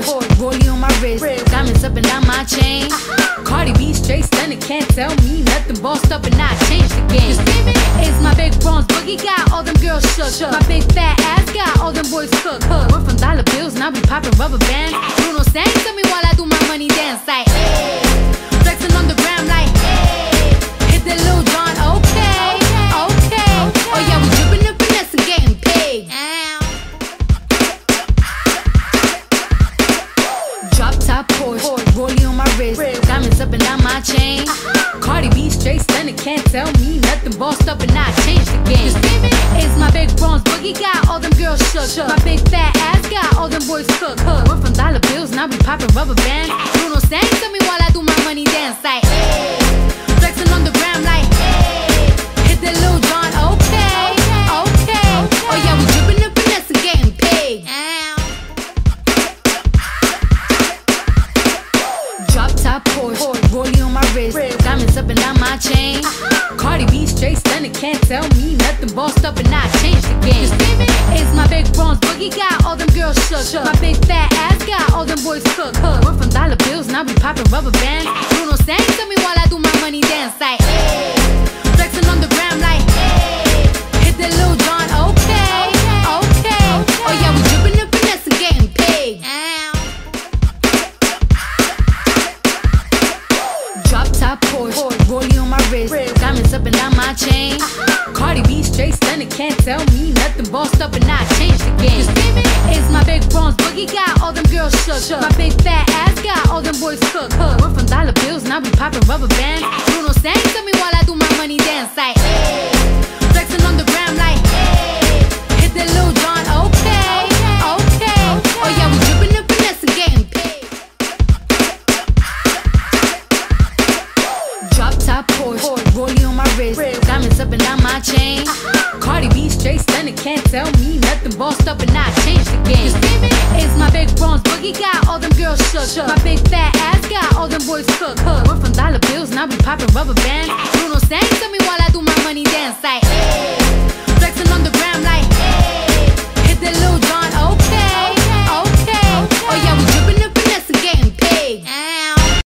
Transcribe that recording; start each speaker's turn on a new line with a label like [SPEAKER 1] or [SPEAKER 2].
[SPEAKER 1] Porsche, rollie on my wrist, diamonds up and down my chain. Cardi B straight stunning, can't tell me nothing. Bossed up and I changed the game. It's my big bronze boogie got all them girls shook. My big fat ass got all them boys cooked. We're from dollar bills, now we popping rubber bands. Bruno sang to me while I do my money dance like. Stunning, can't tell me nothing. Bossed up and I changed the game. It's my big bronze boogie got all them girls shook. My big fat ass got all them boys cooked. We're from dollar bills, now we popping rubber bands. Bruno sang to me while I do my money dance like. Hey. Flexing on the gram like. Hey. Hit the Lil Jon, okay, okay. Oh yeah, we dripping and finesse and getting paid. Drop top Porsche, rollie on my wrist, diamonds up and down my chain. Cardi B straight stunning, can't tell me nothing. Bossed up and I changed the game. It's my big bronze boogie got all them girls shook. My big fat ass got all them boys cooked. We're from dollar bills, now we popping rubber bands. Bruno sang Porsche, rollie on my wrist, diamonds up and down my chain. Cardi B straight stunning, can't tell me nothing. Bossed up and I changed the game. It's my big bronze boogie got all them girls shook. My big fat ass got all them boys cooked. We're from dollar bills, now we popping rubber bands. Bruno sang to me while I do my money dance like. Porsche, rollie on my wrist, diamonds up and down my chain. Uh-huh. Cardi B straight stunning, can't tell me nothing. Bossed up and I changed the game. It's my big bronze boogie got all them girls shook. My big fat ass got all them boys cooked. We're from dollar bills, now we popping rubber bands. Bruno sang to me while I do my money dance like. Hey.